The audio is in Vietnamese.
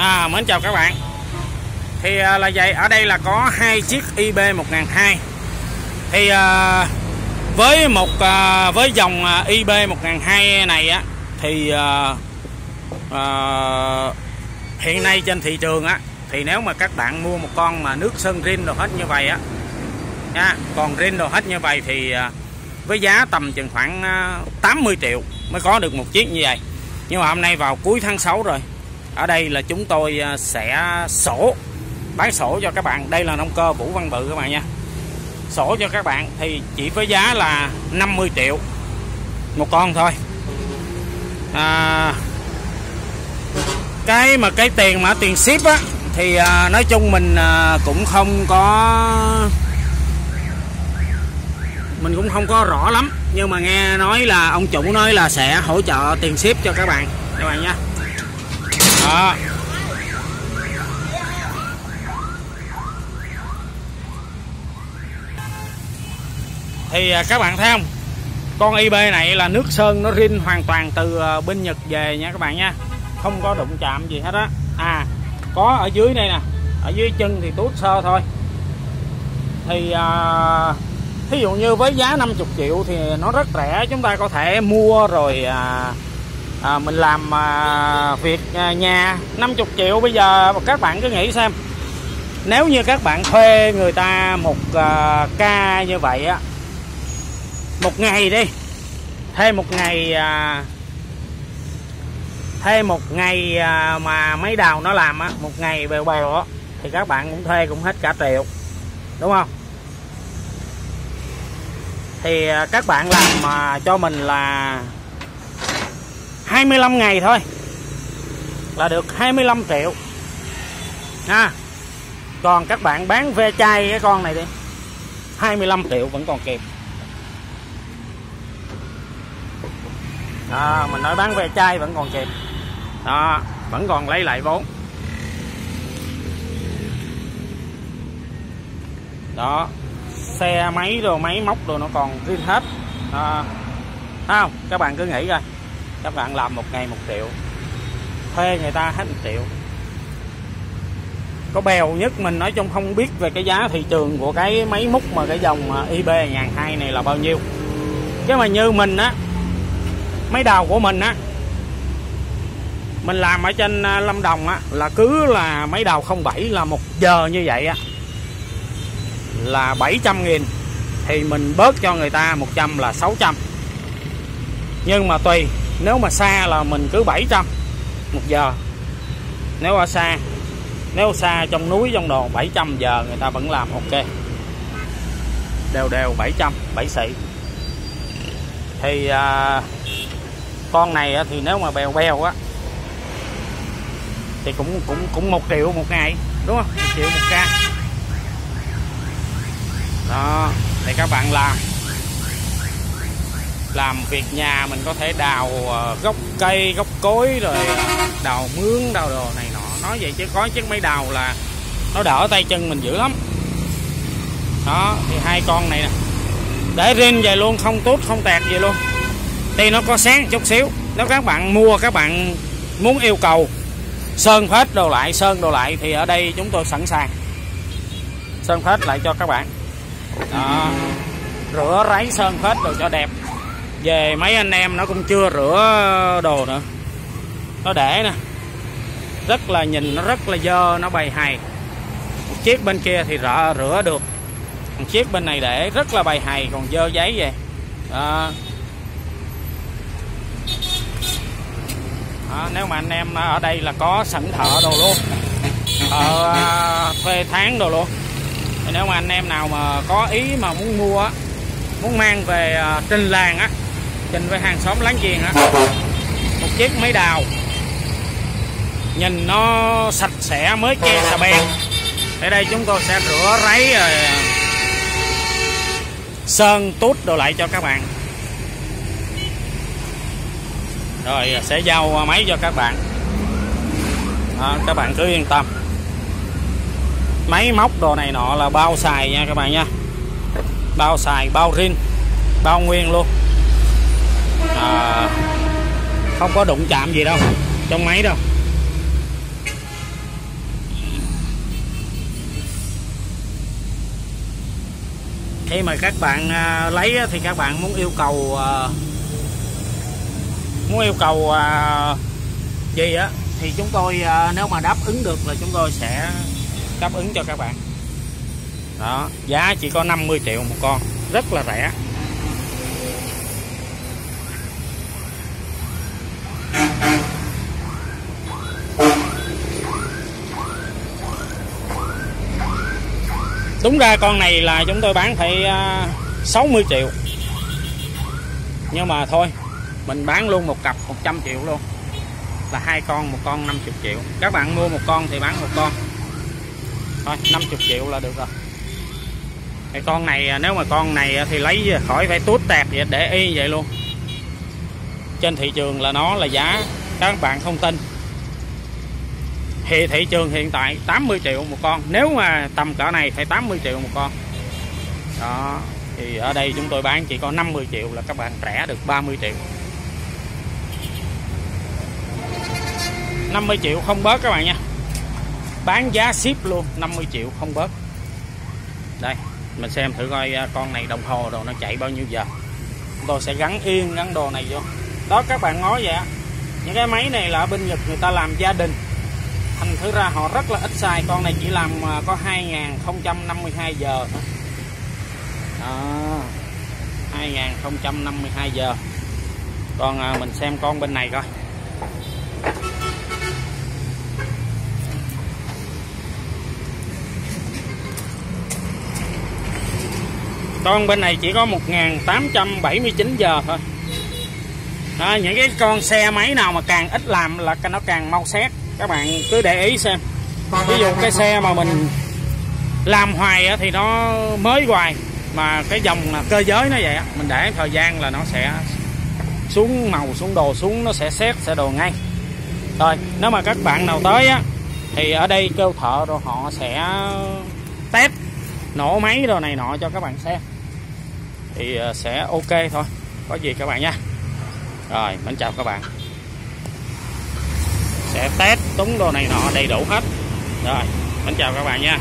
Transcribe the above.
À, mến chào các bạn. Thì à, là vậy, ở đây là có hai chiếc IB 1002 Thì à, với một à, với dòng à, IB 1002 này á Thì à, à, hiện nay trên thị trường á Thì nếu mà các bạn mua một con mà nước sơn rin đồ hết như vậy á nha, Còn rin đồ hết như vậy thì à, với giá tầm chừng khoảng à, 80 triệu mới có được một chiếc như vậy. Nhưng mà hôm nay vào cuối tháng 6 rồi ở đây là chúng tôi à, sẽ sổ bán sổ cho các bạn. Đây là nông cơ Vũ Văn Bự các bạn nha. Sổ cho các bạn thì chỉ với giá là 50 triệu một con thôi. À, cái mà cái tiền mà tiền ship á thì à, nói chung mình à, cũng không có mình cũng không có rõ lắm. Nhưng mà nghe nói là ông chủ nói là sẽ hỗ trợ tiền ship cho các bạn các bạn nha đó. Thì à, các bạn thấy không? Con IB này là nước sơn nó rin hoàn toàn từ à, bên Nhật về nha các bạn nha. Không có đụng chạm gì hết á. À có ở dưới đây nè. Ở dưới chân thì tuốt sơ thôi. Thì à, thí dụ như với giá 50 triệu thì nó rất rẻ. Chúng ta có thể mua rồi à, à, mình làm à, việc à, nhà 50 triệu. Bây giờ các bạn cứ nghĩ xem nếu như các bạn thuê người ta một à, ca như vậy á một ngày đi thuê một ngày à, thuê một ngày à, mà mấy đào nó làm á một ngày bèo bèo á thì các bạn cũng thuê cũng hết cả triệu đúng không? Thì à, các bạn làm mà cho mình là 25 ngày thôi. Là được 25 triệu. Ha. Còn các bạn bán ve chai cái con này đi. 25 triệu vẫn còn kịp. À, mình nói bán ve chai vẫn còn kịp. Đó vẫn còn lấy lại vốn. Đó xe máy rồi máy móc rồi nó còn riêng hết. À, không? Các bạn cứ nghĩ coi các bạn làm một ngày một triệu, thuê người ta hết một triệu. Có bèo nhất mình nói chung không biết về cái giá thị trường của cái máy múc mà cái dòng à, IB ngàn hai này là bao nhiêu. Chứ mà như mình á, máy đào của mình á, mình làm ở trên à, Lâm Đồng á, là cứ là máy đào 07 là một giờ như vậy á, là 700 nghìn. Thì mình bớt cho người ta 100 là 600 nhưng mà tùy nếu mà xa là mình cứ 700 một giờ. Nếu ở xa nếu xa trong núi trong đồ 700 giờ người ta vẫn làm ok. Đều đều 700 7 sĩ thì à, con này thì nếu mà bèo bèo á thì cũng cũng cũng một triệu một ngày đúng không? Một triệu một ca. Đó thì các bạn làm làm việc nhà mình có thể đào ờ, gốc cây, gốc cối rồi đào mướn, đào đồ này nọ. Nói vậy chứ có chiếc máy đào là nó đỡ tay chân mình dữ lắm. Đó, thì hai con này nè. Để riêng về luôn, không tốt không tẹt gì luôn. Thì nó có sáng chút xíu. Nếu các bạn mua, các bạn muốn yêu cầu sơn phết đồ lại, sơn đồ lại thì ở đây chúng tôi sẵn sàng. Sơn phết lại cho các bạn. Đó. Rửa ráy sơn phết rồi cho đẹp về mấy anh em nó cũng chưa rửa đồ nữa. Nó để nè. Rất là nhìn nó rất là dơ nó bày hài. Một chiếc bên kia thì rửa, rửa được. Một chiếc bên này để rất là bày hài còn dơ giấy vậy đó. Đó, nếu mà anh em ở đây là có sẵn thợ đồ luôn. Ở à, thuê tháng đồ luôn. Thì nếu mà anh em nào mà có ý mà muốn mua muốn mang về à, trên làng á trình với hàng xóm láng giềng á. Một chiếc máy đào. Nhìn nó sạch sẽ mới che xà beng. Ở đây chúng tôi sẽ rửa ráy rồi ờ, sơn tút đồ lại cho các bạn. Rồi ờ, sẽ giao máy cho các bạn. Đó, các bạn cứ yên tâm. Máy móc đồ này nọ là bao xài nha các bạn nha. Bao xài bao rin bao nguyên luôn à, không có đụng chạm gì đâu trong máy đâu. Khi mà các bạn à, lấy thì các bạn muốn yêu cầu à, muốn yêu cầu à, gì á thì chúng tôi à, nếu mà đáp ứng được là chúng tôi sẽ đáp ứng cho các bạn. Đó giá chỉ có 50 triệu một con rất là rẻ. Đúng ra con này là chúng tôi bán phải à, 60 triệu. Nhưng mà thôi, mình bán luôn một cặp 100 triệu luôn. Là hai con, một con 50 triệu. Các bạn mua một con thì bán một con. Thôi 50 triệu là được rồi. Cái con này à, nếu mà con này à, thì lấy khỏi phải tút tẹt vậy, để y vậy luôn. Trên thị trường là nó là giá, các bạn không tin thì thị trường hiện tại 80 triệu một con. Nếu mà tầm cỡ này phải 80 triệu một con. Đó, thì ở đây chúng tôi bán chỉ có 50 triệu là các bạn rẻ được 30 triệu. 50 triệu không bớt các bạn nha. Bán giá ship luôn 50 triệu không bớt. Đây, mình xem thử coi à, con này đồng hồ đồ nó chạy bao nhiêu giờ. Tôi sẽ gắn yên, gắn đồ này vô. Đó, các bạn ngó vậy những cái máy này là ở bên Nhật người ta làm gia đình thành thử ra họ rất là ít xài con này chỉ làm à, có 2052 giờ. Thôi đó 2052 giờ. Còn à, mình xem con bên này coi. Con bên này chỉ có 1879 giờ thôi. À, những cái con xe máy nào mà càng ít làm là nó càng mau xét các bạn cứ để ý xem. Ví dụ cái xe mà mình làm hoài thì nó mới hoài, mà cái dòng cơ giới nó vậy mình để thời gian là nó sẽ xuống màu, xuống đồ, xuống nó sẽ xét, sẽ đồ ngay. Rồi, nếu mà các bạn nào tới á, thì ở đây kêu thợ rồi họ sẽ test nổ máy đồ này nọ cho các bạn xem. Thì ờ, sẽ ok thôi, có gì các bạn nha. Rồi, mình chào các bạn. Sẽ test túng đồ này nọ đầy đủ hết. Rồi mình chào các bạn nha.